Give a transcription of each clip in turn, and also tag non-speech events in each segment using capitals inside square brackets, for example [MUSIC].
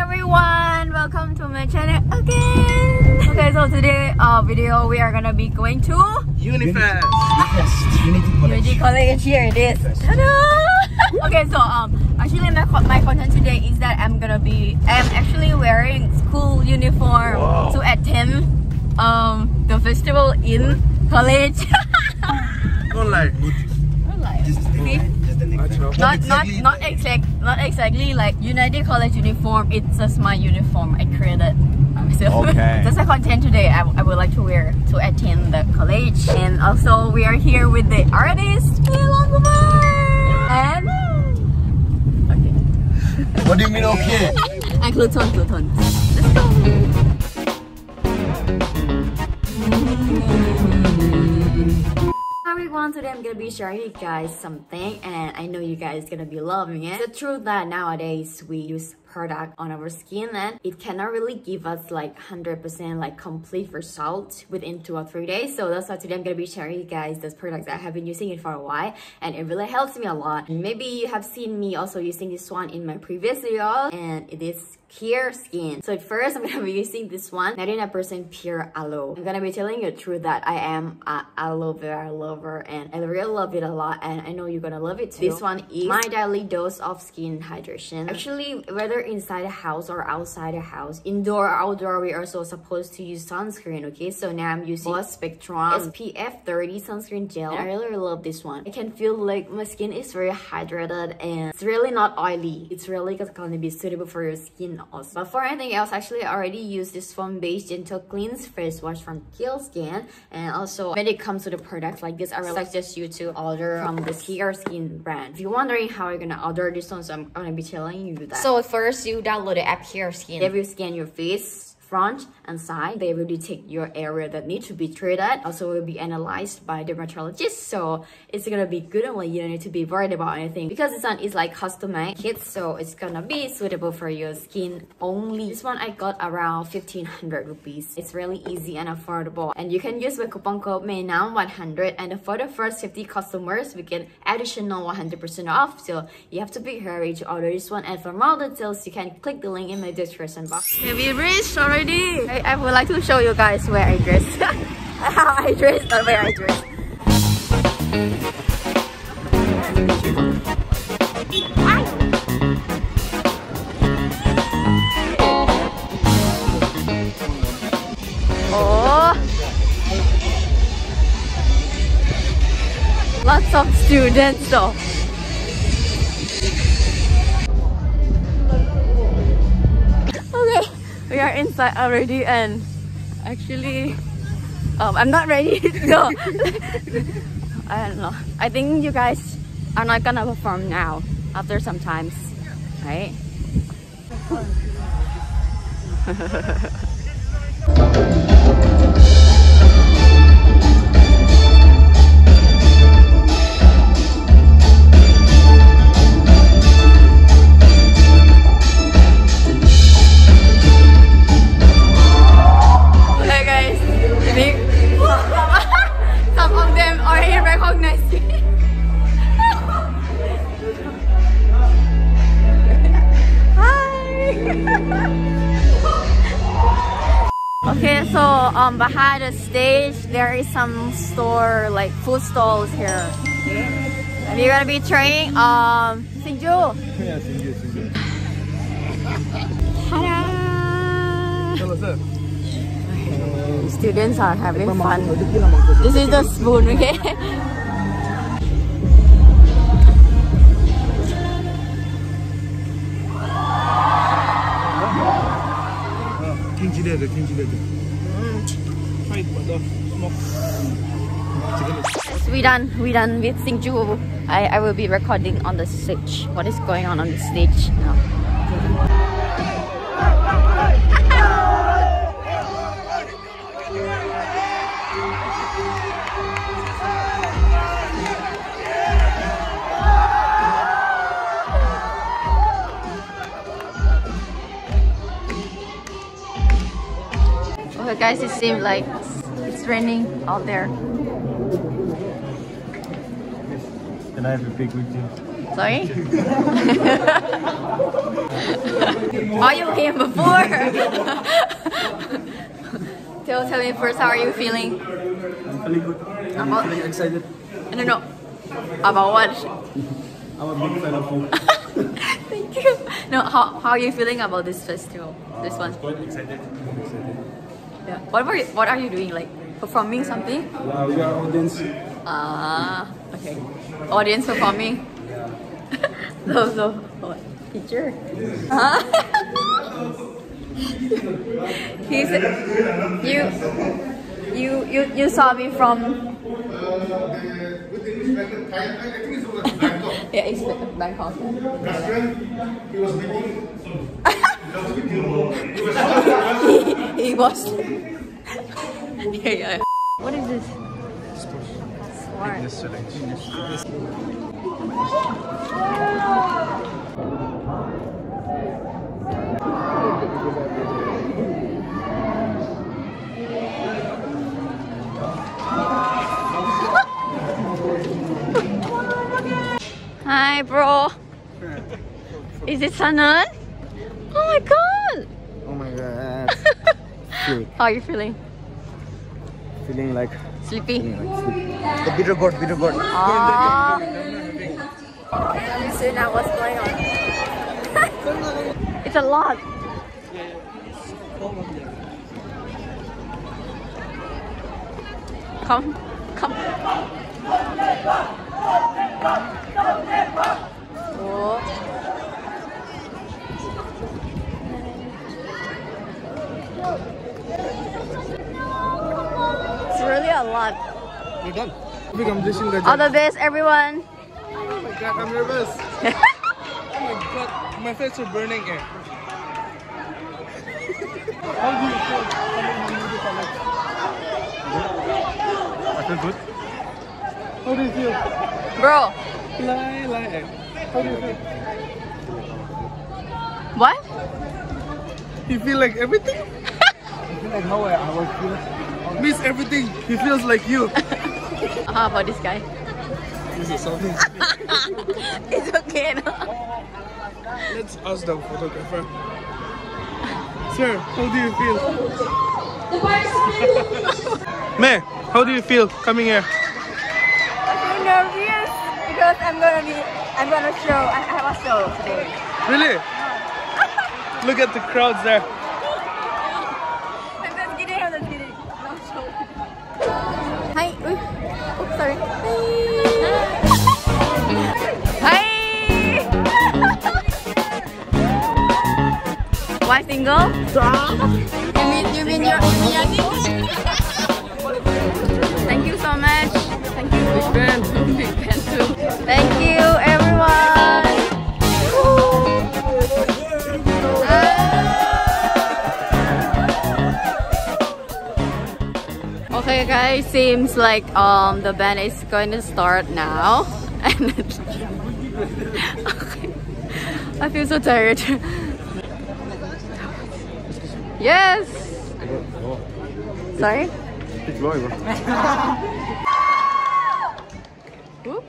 everyone! Welcome to my channel again! Okay, so today uh video we are gonna be going to Unifest. Yes, Unity College. Unity College. Here it is. Okay, so um actually my co- my content today is that I'm gonna be I'm actually wearing school uniform Wow. to attend um the festival in college. [LAUGHS] Don't lie. Just the name. Just the name. Not exactly- not not exact not exactly like United College uniform. It's just my uniform. I created myself. Okay. [LAUGHS] That's the content today. I, I would like to wear to attend the college, and also we are here with the artist Milan Kumar and okay. What do you mean okay? [LAUGHS] And Pluton Pluton. Let's go. Everyone, today I'm gonna be sharing you guys something and I know you guys gonna be loving it. It's the truth that nowadays we use product on our skin and it cannot really give us like 100% like complete result within two or three days. So that's why today I'm gonna be sharing you guys this product that I have been using it for a while and it really helps me a lot. Maybe you have seen me also using this one in my previous video and it is Cureskin. So at first, I'm [LAUGHS] gonna be using this one, 99% pure aloe. I'm gonna be telling you true that I am a aloe vera lover and I really love it a lot and I know you're gonna love it too. This one is my daily dose of skin hydration. Actually, whether inside a house or outside a house, indoor or outdoor, we are also supposed to use sunscreen, okay? So now I'm using Broad Spectrum SPF 30 sunscreen gel. I really, love this one. I can feel like my skin is very hydrated and it's really not oily. It's really gonna be suitable for your skin also. But for anything else, actually I already use this foam based gentle cleanse face wash from Cureskin. And also when it comes to the products like this, I really suggest you to order from the Cureskin brand. If you're wondering how you're gonna order this one, so I'm gonna be telling you that. So first you download the app here, Skin. They will scan your face front and side they will detect your area that need to be treated. Also will be analyzed by dermatologists so it's gonna be good only you don't need to be worried about anything. Because this one is like custom made kit so it's gonna be suitable for your skin only. This one i got around 1500 rupees. It's really easy and affordable. And you can use my coupon code now 100 and for the first 50 customers we get additional 100 percent off. So you have to be hurry to order this one. And for more details you can click the link in my description box. Have we reached already I, I would like to show you guys where i dress [LAUGHS] how i dress not where i dress Oh. Lots of students though. We are inside already and actually um, I'm not ready [LAUGHS] to go. [LAUGHS] I don't know. I think you guys are not gonna perform now after some times, right? [LAUGHS] um behind the stage there is some store like food stalls here. Okay. And we're gonna be trying um Singju. Yeah, Singju, Singju. Ta-da! Hello, sir. Students are having fun. This is the spoon, okay? Kimchi leather, kimchi leather. Try it, but the Yes, we done. We done with Singju. I, I will be recording on the stage. What is going on on the stage now? Okay, guys, it seems like it's raining out there. Can I have a pic with [LAUGHS] [LAUGHS] you? Sorry? oh, you came before. [LAUGHS] tell, tell me first, how are you feeling? I'm feeling good. I'm About- feeling excited. No, no. About what? I'm a big fan of you. Thank you. No, how, how are you feeling about this festival? This one? Quite excited. Yeah. What were you, what are you doing? Like performing something? Yeah, we are audience. Ah, okay. Audience performing. [LAUGHS] Yeah. so so what? Teacher. Huh? [LAUGHS] He's you you you you saw me from [LAUGHS] yeah, it's Bangkok. he, he was. yeah, yeah. What is this? [LAUGHS] Hi, bro. Is it Sanan? Oh my god. Oh my god. Feel- How are you feeling? feeling like Sleepy? the bitter gourd, bitter gourd. Ah. So now what's going on? [LAUGHS] it's a lot. Come, come. Oh. A lot. We're done. I think I'm dishing the All the best, everyone. Oh my god, I'm nervous. [LAUGHS] oh my god, my face is burning eh. How do you feel coming on college? I feel good. How do you feel? Bro, Lie, lie. eh. How do you feel? what? You feel like everything? [LAUGHS] I feel like how I, I was feeling. Miss everything. He feels like you. [LAUGHS] How about this guy? This is something. [LAUGHS] it's okay. No? Let's ask the photographer. Sir, how do you feel? [LAUGHS] May, how do you feel coming here? I'm nervous because I'm gonna be, I'm gonna show, I have a show today. Really? Look at the crowds there. Hi. Why single? You mean you mean? Thank you so much. Thank you. Big fan. [LAUGHS] Big fan too. Thank you Okay guys, seems like um the band is going to start now. [LAUGHS] And okay. [LAUGHS] I feel so tired. [LAUGHS] yes. Sorry? Okay,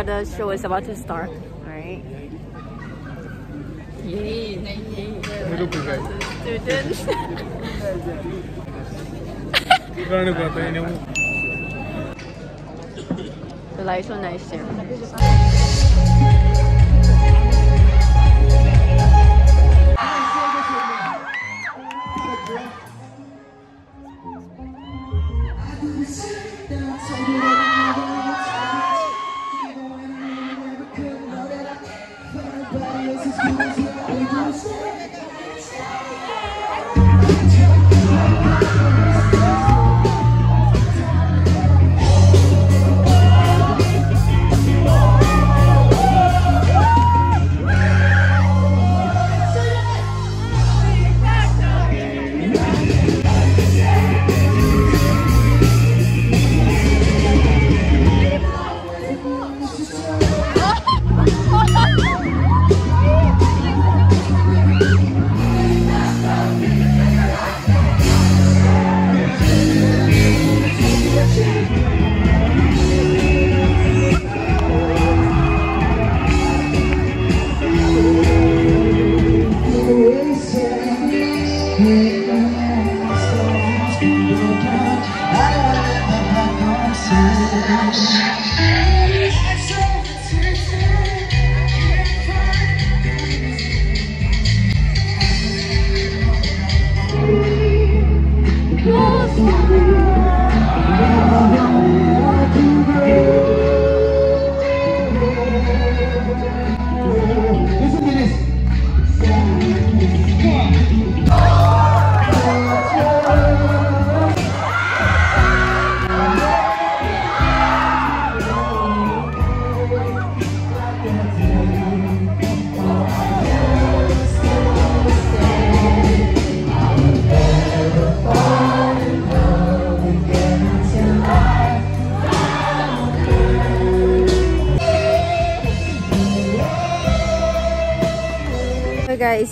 uh, the show is about to start. Alright. The lights so nice here. guys, it's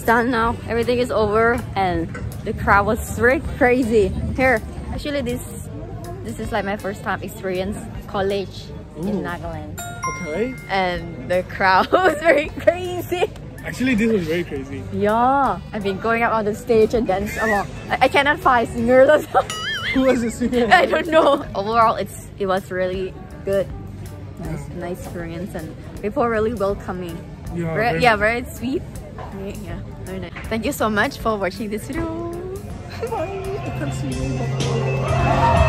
done now. Everything is over and the crowd was very crazy. Here, actually this this is like my first time experience college in Nagaland. Okay. And the crowd [LAUGHS] was very crazy. Actually, this was very crazy. Yeah, I've been going up on the stage and dance along. I, I cannot find singers or something. Who was the singer? I don't know. Overall, it's it was really good. Nice, nice experience and people are really welcoming. Yeah. Very, very- yeah, very sweet. Yeah, yeah, very nice. Thank you so much for watching this video. [LAUGHS] Bye. I can't see you.